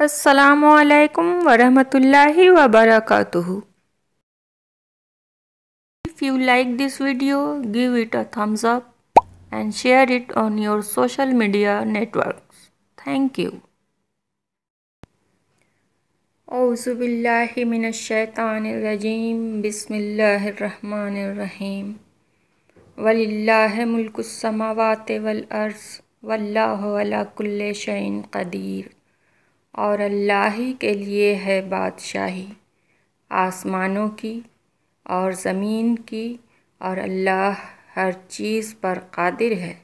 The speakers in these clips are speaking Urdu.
السلام علیکم ورحمۃ اللہ وبرکاتہ۔ If you like this video, give it a thumbs up and share it on your social media networks. Thank you. اعوذ باللہ من الشیطان الرجیم بسم اللہ الرحمن الرحیم وللہ ملک السماوات والارض واللہ علی کل شیء قدیر اور اللہ ہی کے لیے ہے بادشاہی، آسمانوں کی اور زمین کی، اور اللہ ہر چیز پر قادر ہے۔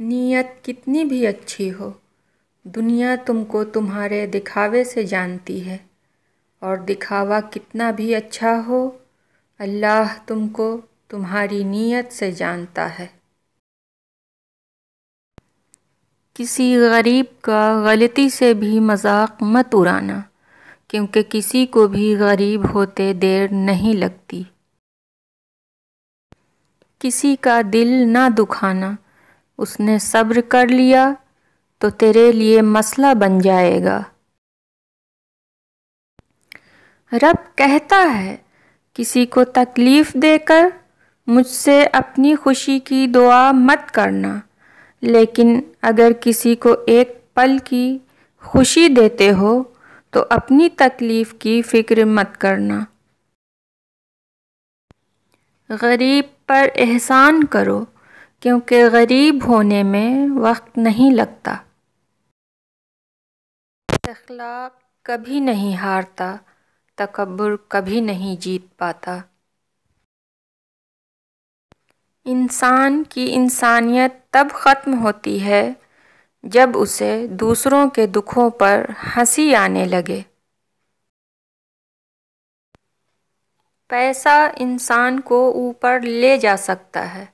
نیت کتنی بھی اچھی ہو، دنیا تم کو تمہارے دکھاوے سے جانتی ہے، اور دکھاوا کتنا بھی اچھا ہو، اللہ تم کو تمہاری نیت سے جانتا ہے۔ کسی غریب کا غلطی سے بھی مذاق مت اڑانا، کیونکہ کسی کو بھی غریب ہوتے دیر نہیں لگتی۔ کسی کا دل نہ دکھانا، اس نے صبر کر لیا تو تیرے لیے مسئلہ بن جائے گا۔ رب کہتا ہے، کسی کو تکلیف دے کر مجھ سے اپنی خوشی کی دعا مت کرنا، لیکن اگر کسی کو ایک پل کی خوشی دیتے ہو تو اپنی تکلیف کی فکر مت کرنا۔ غریب پر احسان کرو کیونکہ غریب ہونے میں وقت نہیں لگتا۔ اخلاق کبھی نہیں ہارتا، تکبر کبھی نہیں جیت پاتا۔ انسان کی انسانیت تب ختم ہوتی ہے جب اسے دوسروں کے دکھوں پر ہنسی آنے لگے۔ پیسہ انسان کو اوپر لے جا سکتا ہے،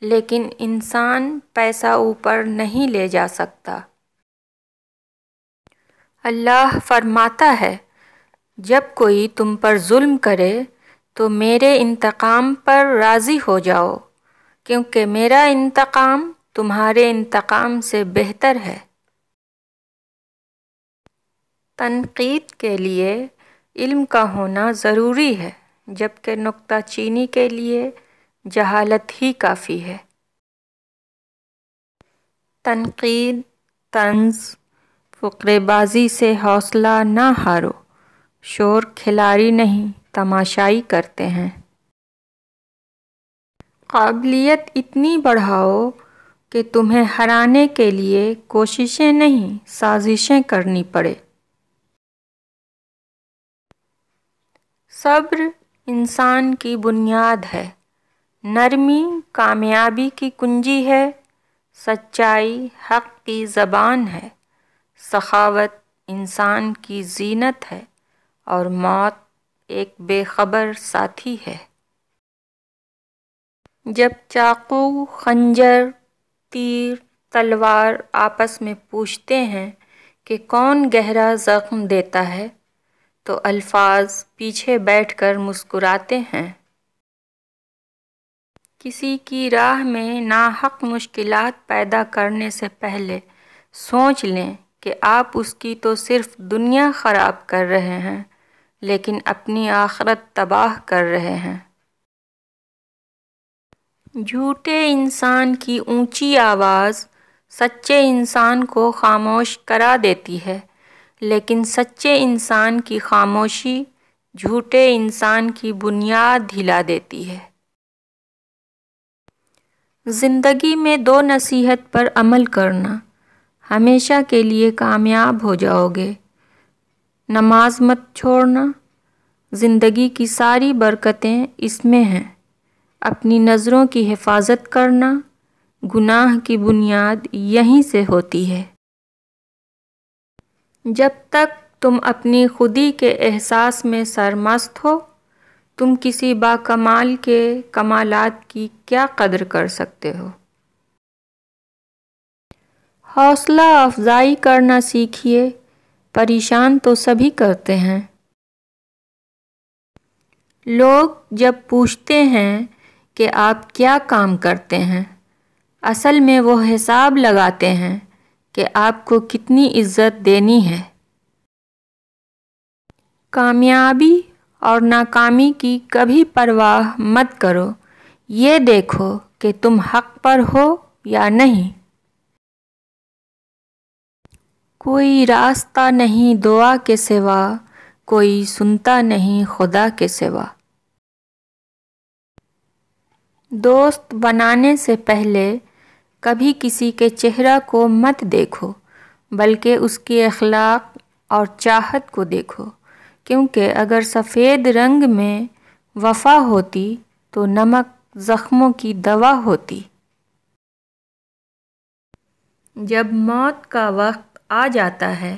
لیکن انسان پیسہ اوپر نہیں لے جا سکتا۔ اللہ فرماتا ہے، جب کوئی تم پر ظلم کرے تو میرے انتقام پر راضی ہو جاؤ۔ کیونکہ میرا انتقام تمہارے انتقام سے بہتر ہے۔ تنقید کے لیے علم کا ہونا ضروری ہے، جبکہ نکتہ چینی کے لیے جہالت ہی کافی ہے۔ تنقید، طنز فقرے بازی سے حوصلہ نہ ہارو۔ شور کھلاڑی نہیں، تماشائی کرتے ہیں۔ قابلیت اتنی بڑھاؤ کہ تمہیں ہرانے کے لیے کوششیں نہیں، سازشیں کرنی پڑے۔ صبر انسان کی بنیاد ہے۔ نرمی کامیابی کی کنجی ہے۔ سچائی حق کی زبان ہے۔ سخاوت انسان کی زینت ہے۔ اور موت ایک بے خبر ساتھی ہے۔ جب چاقو، خنجر، تیر، تلوار آپس میں پوچھتے ہیں کہ کون گہرا زخم دیتا ہے، تو الفاظ پیچھے بیٹھ کر مسکراتے ہیں۔ کسی کی راہ میں ناحق مشکلات پیدا کرنے سے پہلے سوچ لیں کہ آپ اس کی تو صرف دنیا خراب کر رہے ہیں، لیکن اپنی آخرت تباہ کر رہے ہیں۔ جھوٹے انسان کی اونچی آواز سچے انسان کو خاموش کرا دیتی ہے، لیکن سچے انسان کی خاموشی جھوٹے انسان کی بنیاد ہلا دیتی ہے۔ زندگی میں دو نصیحت پر عمل کرنا، ہمیشہ کے لیے کامیاب ہو جاؤ گے۔ نماز مت چھوڑنا، زندگی کی ساری برکتیں اس میں ہیں۔ اپنی نظروں کی حفاظت کرنا گناہ کی بنیاد یہیں سے ہوتی ہے۔ جب تک تم اپنی خودی کے احساس میں سرمست ہو، تم کسی با کمال کے کمالات کی کیا قدر کر سکتے ہو؟ حوصلہ افزائی کرنا سیکھیے، پریشان تو سبھی کرتے ہیں۔ لوگ جب پوچھتے ہیں کہ آپ کیا کام کرتے ہیں؟ اصل میں وہ حساب لگاتے ہیں کہ آپ کو کتنی عزت دینی ہے۔ کامیابی اور ناکامی کی کبھی پرواہ مت کرو۔ یہ دیکھو کہ تم حق پر ہو یا نہیں۔ کوئی راستہ نہیں دعا کے سوا، کوئی سنتا نہیں خدا کے سوا۔ دوست بنانے سے پہلے کبھی کسی کے چہرہ کو مت دیکھو، بلکہ اس کی اخلاق اور چاہت کو دیکھو۔ کیونکہ اگر سفید رنگ میں وفا ہوتی تو نمک زخموں کی دوا ہوتی۔ جب موت کا وقت آ جاتا ہے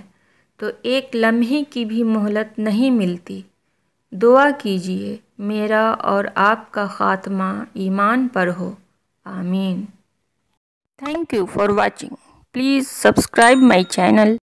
تو ایک لمحے کی بھی مہلت نہیں ملتی۔ دعا کیجیے میرا اور آپ کا خاتمہ ایمان پر ہو۔ آمین۔ Thank you for watching please subscribe my channel